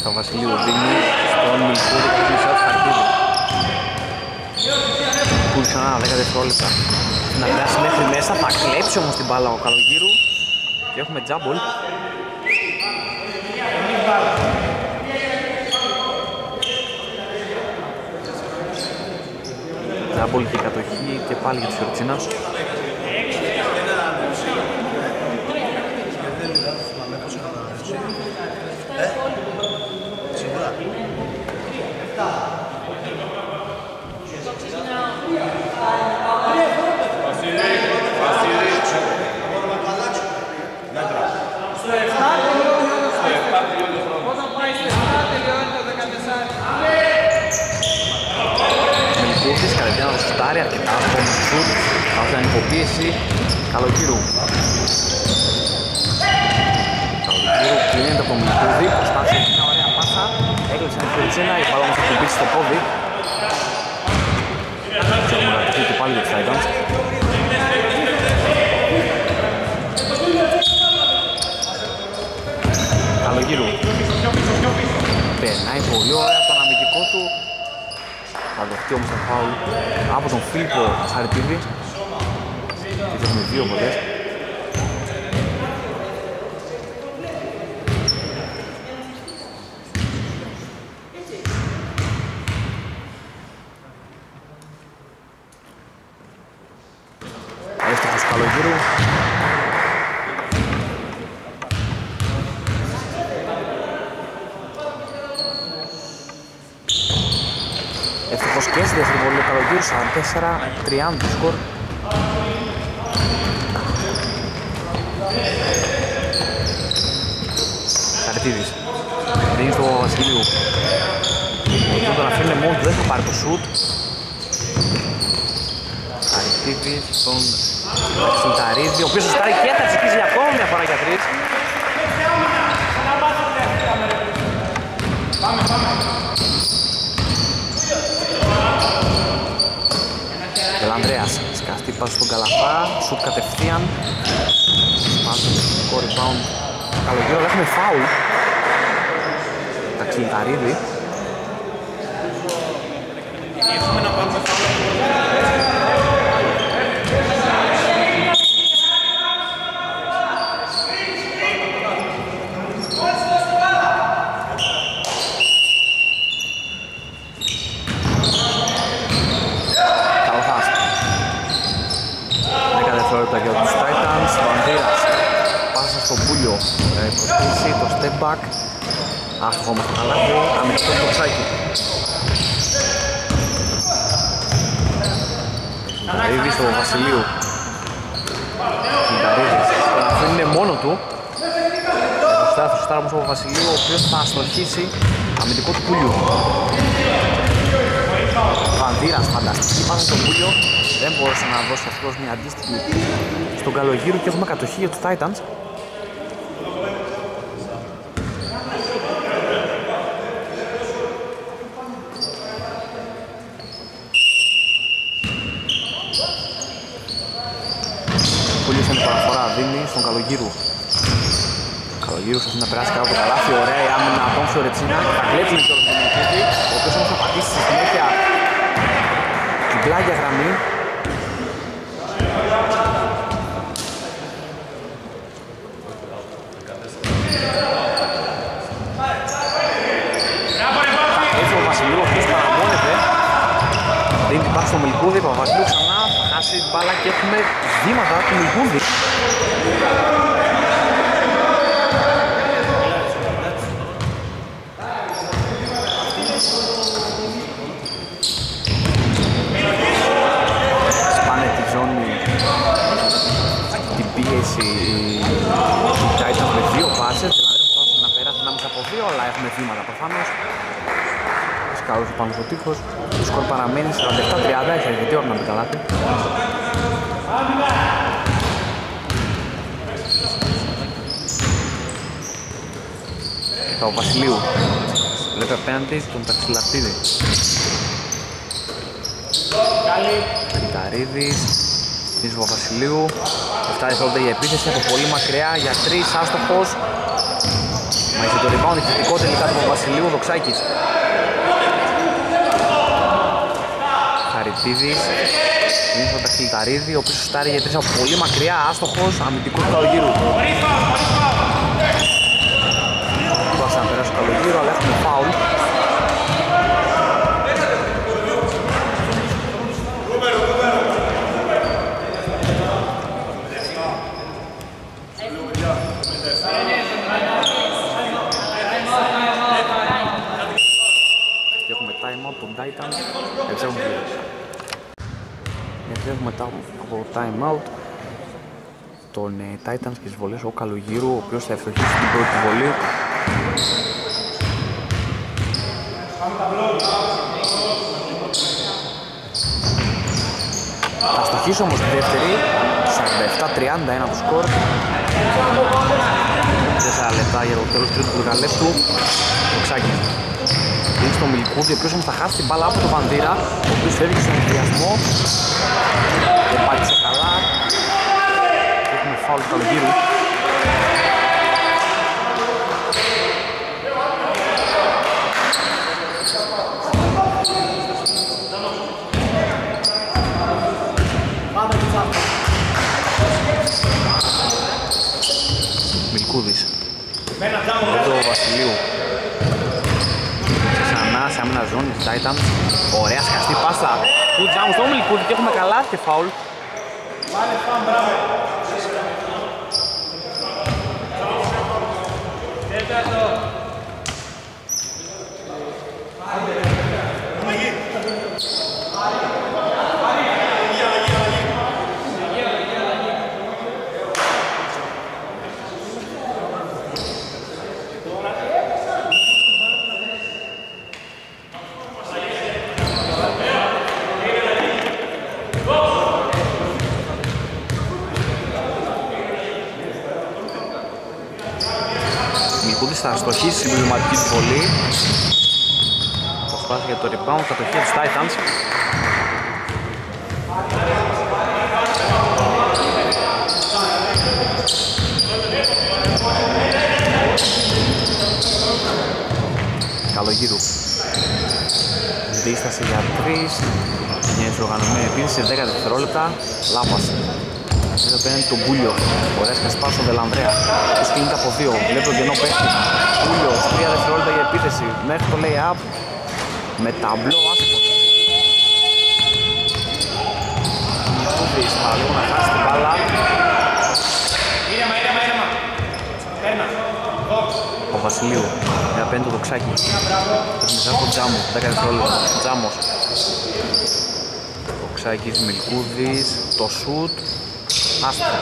Θα Βασιλείου δίνει στον Μιλκούρη που είναι σαν χαρτίδι. Που ξανά 10 δευτερόλεπτα. Να περάσει μέχρι μέσα, θα κλέψει όμως την μπάλα ο Καλογύρου. Και έχουμε τζάμπολ. Τζάμπολ και η κατοχή και πάλι για τους Φιωρτσίνας. Κατευθείαν να το σουτάρει αρκετά από σουτ. Θα ήθελα να υποπίεση. Καλογύρου. Καλογύρου κλείνεται από τον Μιλικούδη. Προσπάθησε μια ωραία πάσα. Έκλειψε την Φιωριτσίνα. Η μπάλα όμως θα την πείσει στο πόδι. Ξέρουμε να τυχεί και πάλι για τους Titans. Καλογύρου. Περνάει πολύ ωραία τον αμυντικό του. Θα δεχτεί όμως το φάουλ από τον Φίλιππο Χαριτίδη. Και έχουμε δύο βολές. 24-30 το σκορ. Καρδίδης. Δίνει στο Βασιλείου. Ο τον αφήνει μόνος δεν θα πάρει το σουτ. Καρδίδης τον Τσινταρίδη, ο οποίος σουτάρει και θα ψηφίζει ακόμα μια φορά για τρεις. Πάμε, πάμε. Πάση στον Καλαφά, σουτ κατευθείαν. Πάση στο rebound. Καλογύρο, αλλά έχουμε φάουλ. Ταξιλταρίδη. Καλαθάς. 10 δευτερόλεπτα για τους Titans. Βανδύρας. Πάσα στο Πούλιο. Ε, Προσπίσει το step back. Άστοχο μας το καλάθι. Αμυντικό το ψάκι. Καρύβη στο Βασιλείου. Κινταρίδης τον αφήνει μόνο του. Θα σωστά όμως ο Βασιλείου ο οποίος θα αστοχίσει αμυντικό του πουλιού. Βανδύρας φανταστική πάνω στο πουλιο. Δεν μπόρεσε να δώσει αυτός μια αντίστοιχη στον καλογύρο και έχουμε κατοχή για τους Titans. Στον Καλογύρου. Ο Καλογύρου θα να περάσει κάτω το καλάθι, ωραία η άμυνα από τον Φιωρετσίνα και θα κλέψουν και τον Δημητρίδη, ο οποίος όμως θα πατήσει στη συνέχεια την πλάγια γραμμή. Έτσι ο Βασιλείου, ο οποίος παραμόνεται, δίνει την πάση στο Μιλκούδη, ο Βασιλείου ξανά θα χάσει την μπάλα και έχουμε βήματα του Μιλκούδη. Σπάνε τη ζώνη την πίεση του Titan με δύο πάσες δηλαδή προσπάθησαν να περάσουν ανάμεσα από δύο αλλά έχουμε βήματα προφανώς Σκαλούς πάνω στο τείχος το σκορ παραμένει 47-30 έχει αρκετή ώρα να μην καλάθει ο Βασιλείου βλέπει απέναντι τον Ταξιλαρτίδη Ριταρίδης Νίσου Βασιλείου. 7 δευτερόλεπτα η επίθεση από πολύ μακριά για 3 άστοχος. Μα είχε το rebound θετικό τελικά του Βασιλείου Δοξάκης Χαριτίδης είναι στον Ταξιλταρίδη, ο οποίος στάρει για 3 από πολύ μακριά, άστοχος, αμυντικού του καλογύρου. Πάσα να περάσει ο καλογύρου, αλλά έχουμε φάουλ. Και έχουμε time out τον Titan, δεν ξέρουμε γιατί έχουμε μετά από time out τον ε, Titans και τις βολές ο Καλογύρου ο οποίος θα ευθοχίσει την πρώτη βολή. Θα στοχίσει όμως τη δεύτερη 47-31 το σκορ. 4 λεπτά για το τέλος τρίτου του δεκαλέπτου το Ξάκη είναι στο Μιλικούδη, ο οποίος όμως θα χάσει την μπάλα από τον Βανδύρα ο οποίος φεύγει στον ενδιασμό. Δεν πάτησε. καλά και έχουμε φάουλ του Καλογύρου Μιλκούδης. Εδώ Βασιλείου. Ξανά σε άμυνα ζώνη Titan Ωραία σκαστή πάσα. Του τζάμου στο Μιλκούδη και έχουμε καλά και φάουλ. Μιλκούδης θα αστοχίσει στην πληρωματική του βολή. Προσπάθεια για το rebound, κατοχή της Titans. Καλογύρου. Δίσταση για 3 Μια οργανωμένη επίθεση 10 δευτερόλεπτα. Λάπας εδώ παίρνει τον Πούλιο. Ωραία σκασπά στον Δελανδρέα. Της κλείνεται από δύο. Βλέπει τον κενό παίχτη. Πούλιο, 3 δευτερόλεπτα για επίθεση. Μέχρι το lay-up. Με ταμπλό άσχο. Κούβης θα λίγο να χάσει την μπάλα. Ήρεμα, ήρεμα, ήρεμα. Ένα. Ο Βασιλείου. Με απέναντι το δοξάκι. Το μισά από Τζάμος. 10 δευτερόλεπτα. Τζάμος. Δοξάκης Μιλκούδης. Το σουτ. Άστοχο.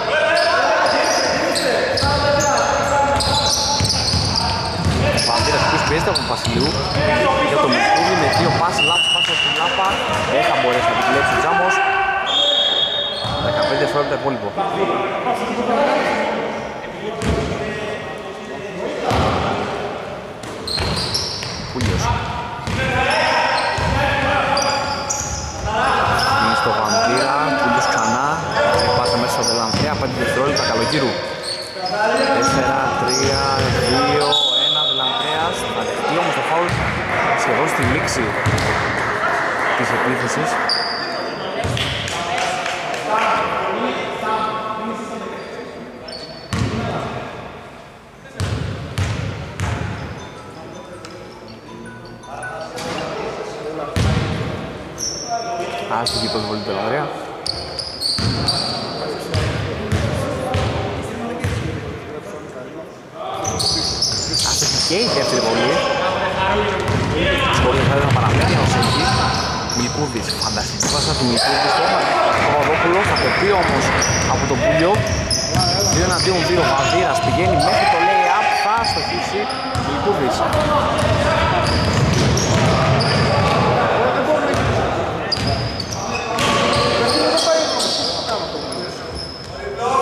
Βαμβίρας που πιέζεται από τον Βασιλείου για τον Μουσκούδη με δύο πάση, λάθος πάσα στην Λάπα. Δεν θα μπορέσει να την κλέψει ο Τζάμος. 15 δευτερόλεπτα υπόλοιπο. Πούλιος. Είναι στο Βαμβίρα, Πούλιος ξανά. Πάσα μέσα στο Δελανθέα, 5 δευτερόλεπτα καλοκύρου. 4, 3, 2, 1, Δελανθέας. Θα δεχτεί όμως το φάουλ σχεδόν στη λήξη της επίθεσης. Άστοχη προσβολή του Δελανθέα. Και η δεύτερη βολή. Σχόλιο θα να παραμένει ως έχει. Μιλκούδης, φανταστική πάσα του Μιλκούδη στο Παπαδόπουλος. Θα το πει όμως από τον Πούλιο. 2 εναντίον 2 Βαδίρας πηγαίνει μέχρι το lay-up. Θα αστοχίσει Μιλκούδης.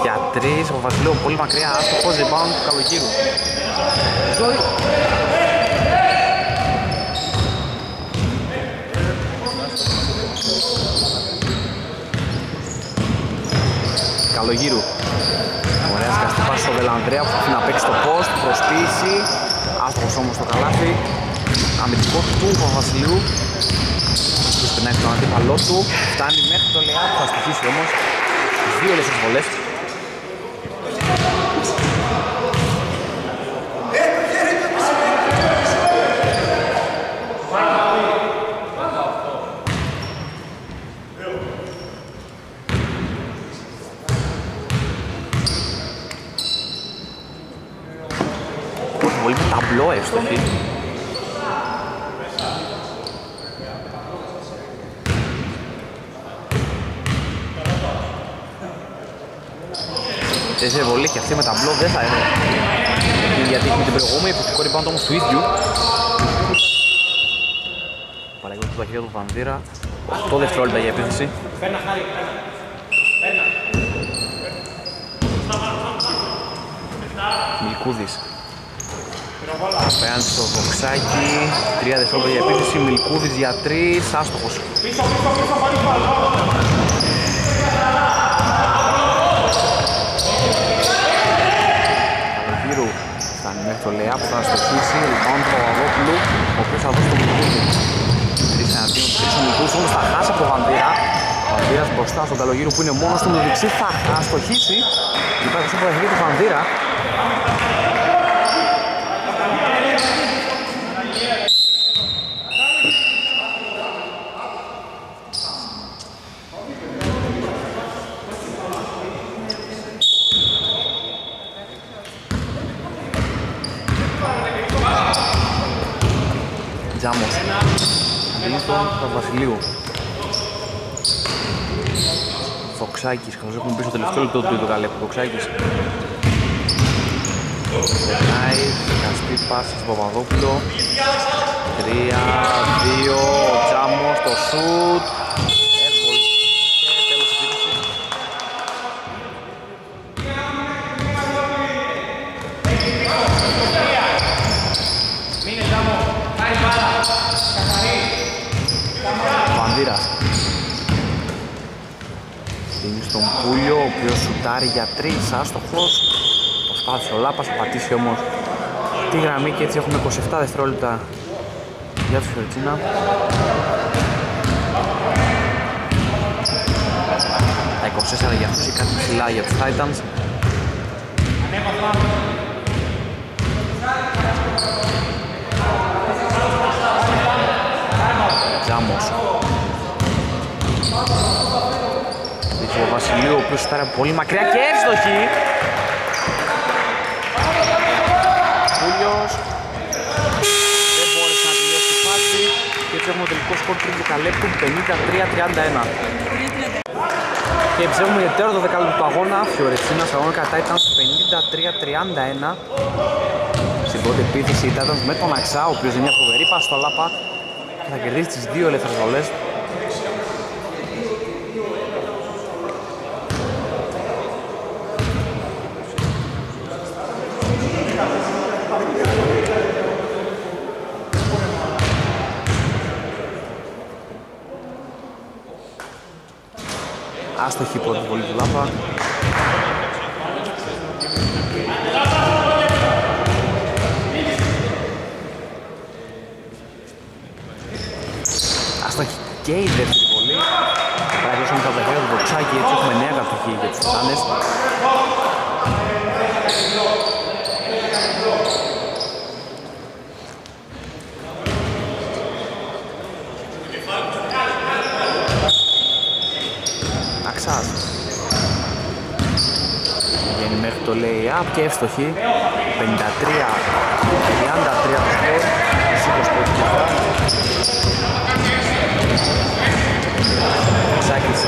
Για τρεις, ο Βασιλείο πολύ μακριά, άστοχος rebound του Καλογύρου. Καλογύρου. Ωραία σκαστή πάση στο Βελανδρέα που θέλει να παίξει το post, προσποίηση. Άστοχος όμως το καλάθι. Αμυντικό του Παπαβασιλείου. Που σπινάει τον αντίπαλό του. Φτάνει μέχρι το Λεά που θα στοιχήσει όμως τις δύο όλες τις βολές. Πολύ με ταμπλό εύστοχη. Τέσσερι βολή και αυτή με ταμπλό δεν θα είναι. Γιατί με την προηγούμενη επιθετικό rebound όμως του ίδιου. Παραγωγή του ταχύτητα του Βανδύρα. 8 δευτερόλεπτα για επίθεση. Παίρνα χάρη. Παίρνα. Μιλκούδης. Απέναντι στο Βοξάκι, 3 δευτερόλεπτα για επίθεση, Μιλκούδης για 3, άστοχος. Πίσω, πίσω, πίσω, πάλι πάλι. Καλογύρου φτάνει μέχρι το layup, θα αστοχίσει, rebound του Παπαδόπουλου, ο οποίος θα δώσει το Μιλκούδη. Τρεις εναντίον, τρεις ο Μιλκούδης όμως θα χάσει από το Βανδύρα. Ο Βανδύρας μπροστά στον Καλογύρου που είναι μόνος του με το δεξί, θα αστοχίσει. Υπάρχει στο παιχνίδι του Βανδύρα. Τζάμος. Αντίληπτον Παπαβασιλείου. Φοξάκης, καθώς έχουμε πει στο τελευταίο λεπτό του τρίτου καλέπου. Φοξάκης. Περνάει, καστή πάση στον Παπαδόπουλο. Τρία, δύο, ο Τζάμος, το σουτ. Εύκολο. Και τέλος της επίθεσης. Μείνε Τζάμο. Πάρει μπάλα. Καθαρή. Βανδύρας. Δίνει στον Πούλιο, ο οποίος σουτάρει για τρεις, άστοχος. Προσπάθησε ο Λάπας, θα πατήσει όμως τη γραμμή και έτσι έχουμε 27 δευτερόλεπτα για τους Φιωρτσίνα. Τα 24 για αυτούς ή κάτι ψηλά για τους Titans. Ανέβα πάμε. Τζάμος. Είχε ο Βασιλείου, ο οποίος σουτάρει από πολύ μακριά και εύστοχη. Πούλιος. Δεν μπόρεσε να τελειώσει τη φάση και έτσι έχουμε το τελικό σκορ τρίτου καλέπτου 53-31. Και Και ψεύγουμε για το δεκάλεπτο του αγώνα. Φιωρετσίνα αγώνα κατά ήταν 53-31. Στην πρώτη επίθεση ήταν με τον Αξά, ο οποίος είναι μια φοβερή πάση στο Λάπα και θα κερδίσει τις δύο ελεύθερες βολές. Άστοχη πρώτη βολή του Λάπα. Άστοχη και η δεύτερη βολή. Παραγγελίσαμε τα δεκαετία του Βοξάκη, έτσι έχουμε νέα κατοχή για τους Φωτάνες. Αξάς. Βγαίνει μέχρι το lay-up και εύστοχη. 53-33 το σκορ. Σήκω στο κεφά. Σάκης.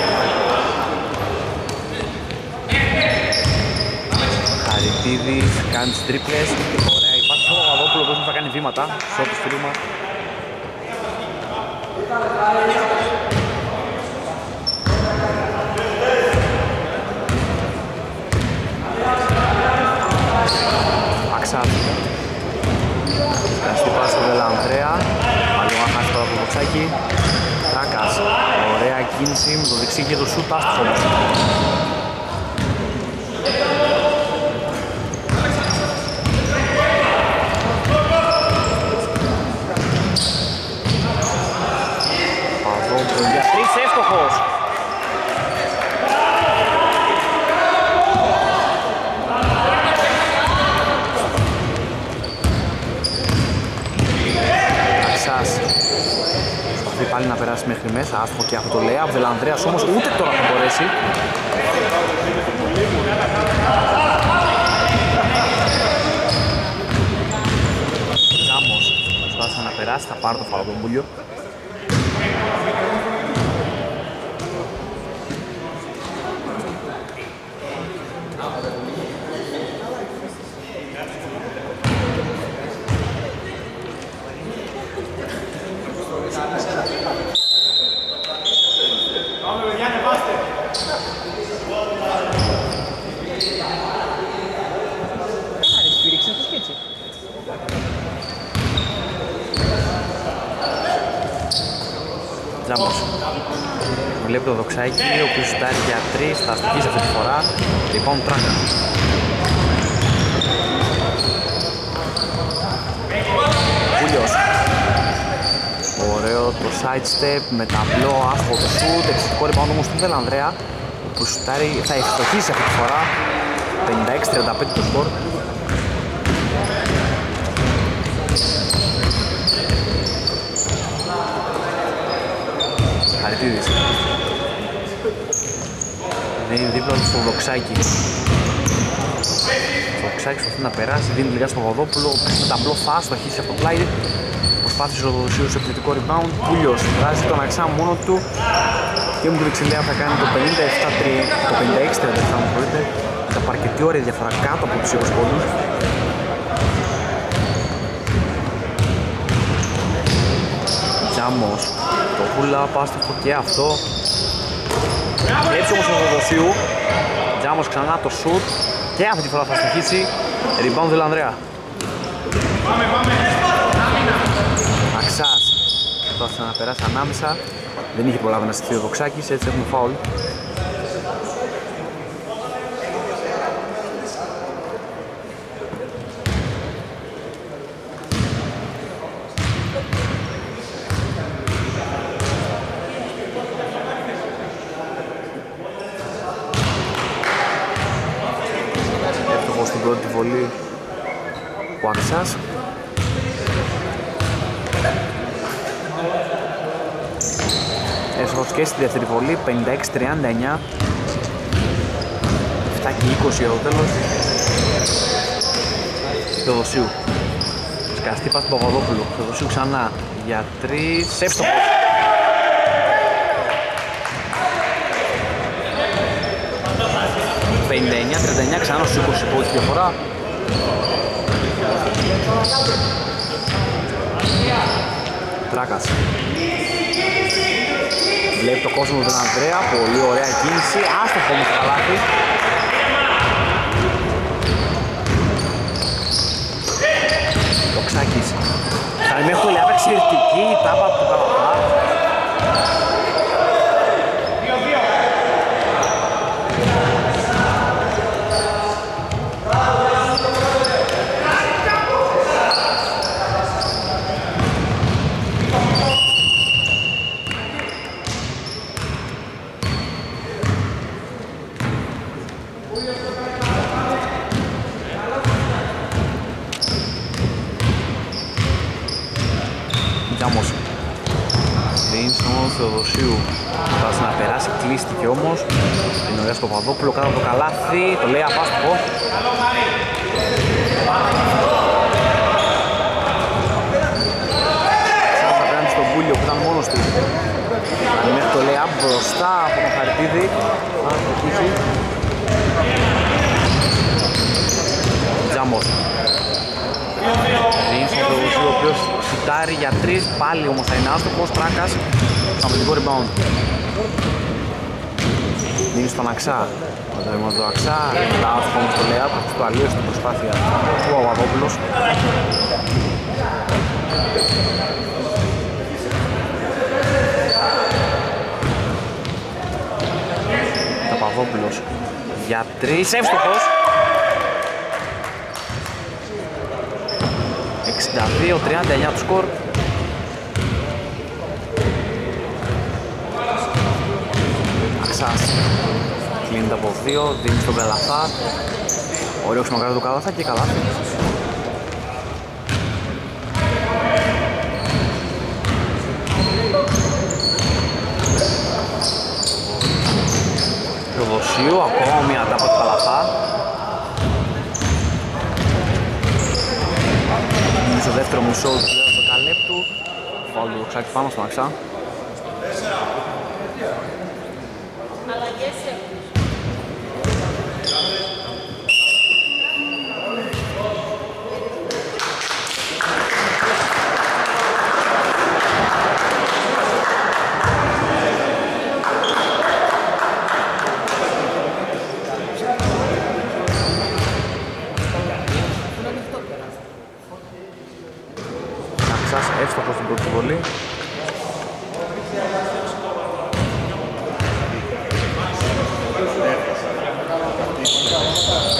Χαριτίδης κάνεις τις τρίπλες. Ωραία, υπάρχει ο Παπαδόπουλο που θα κάνει βήματα. Σώτος φίλμα. Αξάδ. Καστή πάση του Δελανδρέα. Άλλο να χάσει τώρα από το μποξάκι. Τράκας. Ωραία κίνηση με το δεξί και το σουτ άστοχο όμως. Παπαδόπουλο για τρεις εύστοχος. Αξάς Προσπαθεί πάλι να περάσει μέχρι μέσα, άστοχο και αυτό το λέει. Βελανδρέας όμως ούτε τώρα θα μπορέσει. Ζάμος προσπάθησε να περάσει, θα πάρει το φαλακομπούλιο. Βλέπει το δοξάκι, ο οποίος σουτάρει για τρεις, θα αστοχίσει αυτή τη φορά. Λοιπόν, τράκα. Πουλιος. Ωραίο το side step με ταμπλό, άσχο το shoot, εξαιρετικό rebound όμως του Δελανδρέα που σουτάρει, θα ευστοχίσει αυτή τη φορά 56-35 το σκορ Χαριτίδης Δίνει δίπλα του στο Δοξάκι Το Δοξάκι προσπαθεί να περάσει, δίνει λίγα στο Γοδόπουλο με ταμπλό θα αστοχίσει από το πλάι Προσπάθησε ο Ροδοσίου σε επιθετικό rebound. Πούλιος βγάζει τον Αξά μόνο του και με την δεξιλέα θα κάνει το 57 το 56-37 μου μπορείτε. Θα πάρει και τι ωραία διαφορά κάτω από τους 20 πόντους. Τζάμος, το πουλα, πάστοχο και αυτό. Και έτσι όμως ο Ροδοσίου. Τζάμος ξανά το shoot και αυτή τη φορά θα στοιχήσει. Rebound Δελανδρέα. Πάμε, πάμε. Αξάς προσπάθησε να περάσει ανάμεσα δεν είχε προλάβει να στηθεί ο Δοξάκης έτσι έχουμε φάουλ Εύστοχος στην πρώτη βολή ο Αξάς Έσχος και στη δεύτερη βολή, 56-39 7 και 20 για το τέλος. Θεοδοσίου. Σκαστή πας του Παπαδόπουλου Θεοδοσίου ξανά. Για 3 Εύστοχος. 59-39, ξανά στους 20 πόντους διαφορά. Τράκας. Βλέπει το κόσμο του Ανδρέα, πολύ ωραία κίνηση, άστοχο όμως το καλάθι. Το Ξάκης. Καλημέχου Ελιάβα εξαιρετική, τάπα από το Καλαφά. Τζάμος δίνει στον Θεοδοσίου Φτάσει να περάσει, κλείστηκε όμως. Είναι ωραία στο Παπαδόπουλο κάτω από το καλάθι Το λέει απάστοχο. Σαν απέναντι στον Πούλιο που ήταν μόνος του. Αν μέχρι το λέει μπροστά από τον Χαριτίδη Αν το τύχει Τζάμος Δίνει στον Θεοδοσίου ο οποίος σουτάρει για τρεις, πάλι όμως θα είναι άστοχος, Τράκας, αμυντικό rebound. Δίνει στον Αξά, το ρήμα του Αξά, λάθος όμως το layup, αυτός το αλλίωσε την προσπάθεια του Παπαδόπουλος. Παπαδόπουλος για τρεις, εύστοχος. 62-39 το σκορ. Αξάς κλείνεται από δύο, δίνει στον Καλαθά. Ωραίο ξεμακάρι του Καλαθά και καλά. Προδοσίου, ακόμα μια τάπα του Καλαθά. στο δεύτερο μισό του δεκαλέπτου. Φάουλ του Ξάκη πάνω στον Αξά. Αξάς εύστοχος στην πρώτη βολή.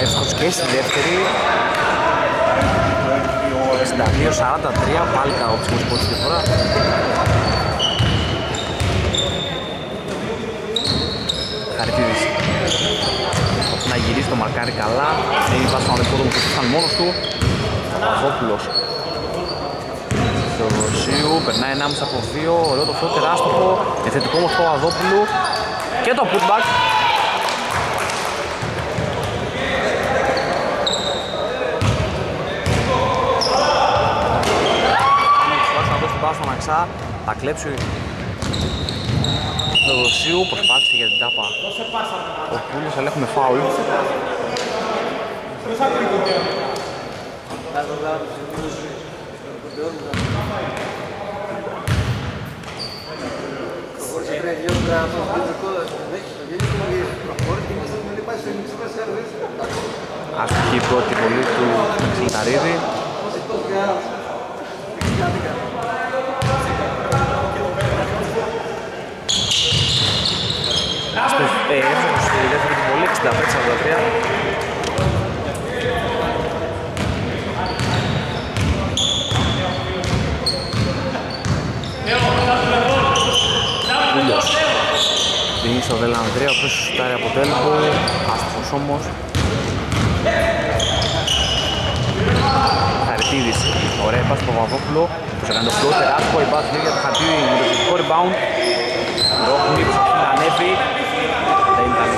Εύστοχος και στη δεύτερη. 62-43, πάλι καλό ψυχός πρώτη διαφορά. Χαριτίδης. Πρέπει να γυρίσει το μαρκάρι καλά. Δεν υπάρχει στον αδελφό του που ήταν μόνος του. Παπαδόπουλος. Θεοδοσίου, περνάει 1,5 από 2, ωραίο το φώο τεράστοχο, εθετικό όμως Παπαδόπουλου και το putback. Θα δώσει την πάσα στον Αξά, θα κλέψει ο Θεοδοσίου, προσπάθησε για την τάπα. Ο Πούλιος, αλλά έχουμε φάουλ. Αστοχή η πρώτη βολή του Σιλταρίδη. Ε, εύστοχος στη δεύτερη του βολή, 65-43. Κούλιος. Δίνει στο Δελανδρέα, ο οποίος σουτάρει από το έλβο, άστοχος όμως. Χαριτίδης, ωραία πάση στο Παπαδόπουλο, που έκανε το φλότερ, άσχο, η πάση για το Χαριτίδη με το θετικό rebound. Ρόχνη, προσπαθεί να ανέβει, δεν ήταν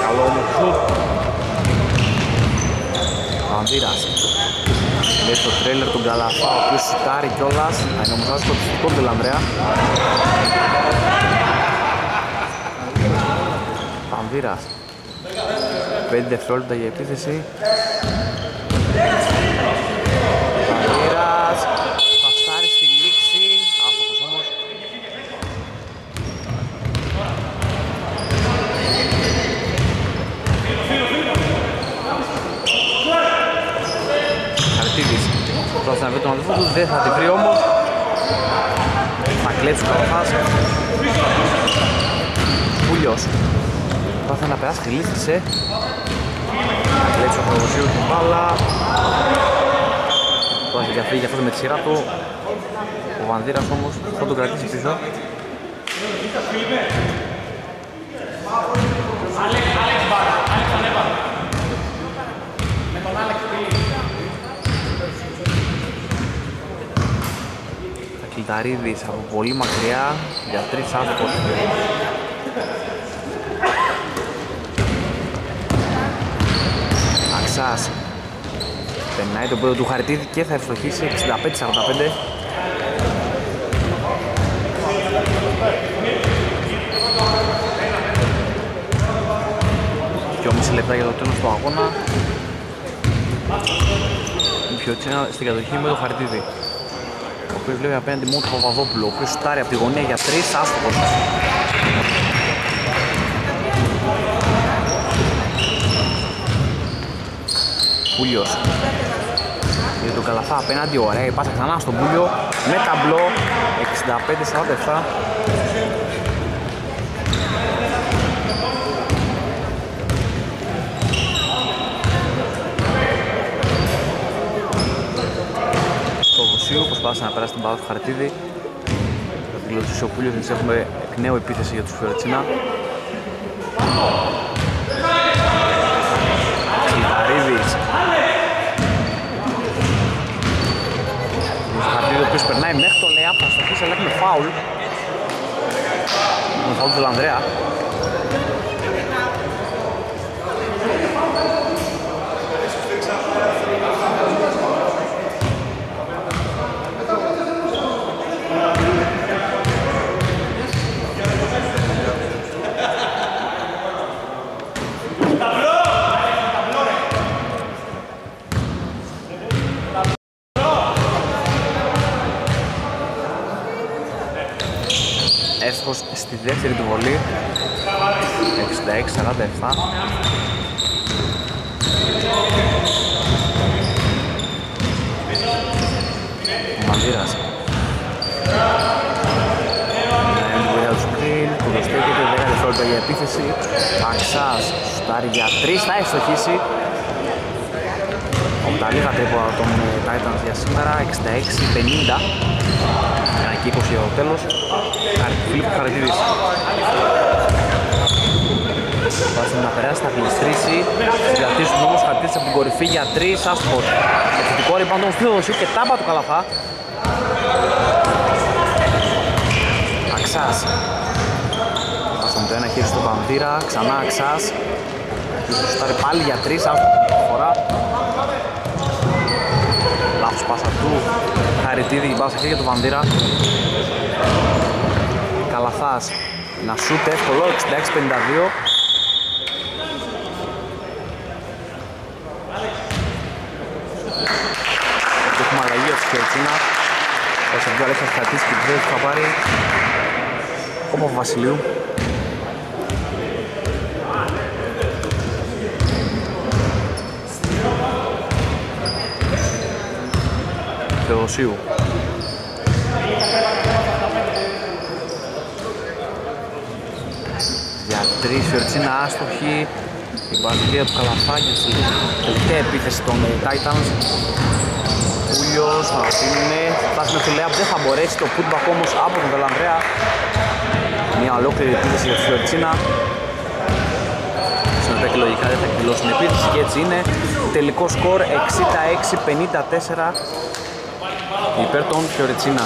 καλό όμως σουτ. Πανδύρας. Λέει στο τρέλερ τον Καλαφά, ο οποίος σουτάρει κιόλας, θα είναι όμως άσχο το θετικό του Δελανδρέα. Πανδύρας. 5 δευτερόλεπτα για επίθεση. Βαλίρας, παστάρει στη λήξη, άστοχος όμως. Χαρτίδης, πρώτα να βρει τον αδελφό του, δεν θα τη βρει όμως. Θα κλέψει ο Καλαφάς. Πουλιος. Προσπάθησε να περάσει, χλίστησε. Θα κλέψει ο Χρονοσίου την μπάλα. Το έχει διαφύγει αυτό με τη σειρά του. Ο Βανδύρας όμως θα τον κρατήσει πίσω. Θα Κλιταρίδης από πολύ μακριά για τρεις άσπορ. Αξάς. Περνάει το πρώτο του Χαριτίδη και θα ευστοχίσει 65-45 2,5 λεπτά για το τέλος του αγώνα. Η Πιωτσίνα στην κατοχή με το Χαριτίδη ο οποίος βλέπει απέναντι μου τον Παπαδόπουλο ο οποίος στάρει από τη γωνία για 3 άστοχος Πούλιος για τον Καλαφά απέναντι, ωραία, πάσα ξανά στον Πούλιο με ταμπλό 65-47 Το Βουσίου προσπάθησε να περάσει την μπάλα του Χαρτίδη θα δηλώσει ο Πούλιος, εμείς έχουμε εκ νέου επίθεση για τους Φιωρετσίνα Κιλταρίδης Ο Χαρτίδη ο οποίος περνάει μέχρι το Λεάπ θα στοχίσει αλλά έχουμε φάουλ. Με φάουλ του Λανδρέα Εύστοχος στη δεύτερη του βολή. 66-47 Ο Μανδύρας Μιλάει με την βοήθεια τους σκριν Κοντοστέκεται 10 δευτερόλεπτα για επίθεση. Αξάς σουτάρει για 3 θα ευστοχίσει από τα λίγα τρίποτα των ε, Titans για σήμερα. 66-50 ένα και 20 για το τέλος Φίλιππ Χαρακτήρης Βάζει να περάσει, θα γλιστρήσει. Συγκρατήσουν όμως Χαρακτήρης από την κορυφή για 3 Άσπορ Επιθετικό rebound όμως του και τάπα του Καλαφά. Αξάς. Βάζει το ένα χέρι στο Βανδύρα Ξανά Αξάς. Σουτάρει πάλι για 3 Άσπορ φορά. Λάθος πάσα του. Χαριτίδη, η πάσα για το Βανδύρα Καλαθάς. Να σούτ εύκολο 66-52 Έχουμε αλλαγή από τη Χερτσίνα Θα σε βγει ο Αλέξας Χατής και τη θα πάρει. Ο Παπαβασιλείου Θεοδοσίου για τρεις Φιωρτσίνα άστοχη. Η παραγωγή του Καλαφάκη στη τελευταία επίθεση των ε, Titans. Πούλιος θα αφήνουν. Θα φτάσει μέχρι Λεάπ δεν θα μπορέσει το putback όμως από τον Βελανδρέα. Μια ολόκληρη επίθεση για τη Φιωρτσίνα στην οποία και λογικά δεν θα εκδηλώσουν επίθεση και έτσι είναι. Τελικό σκορ 66-54 υπέρ των Φιωρετσίνα.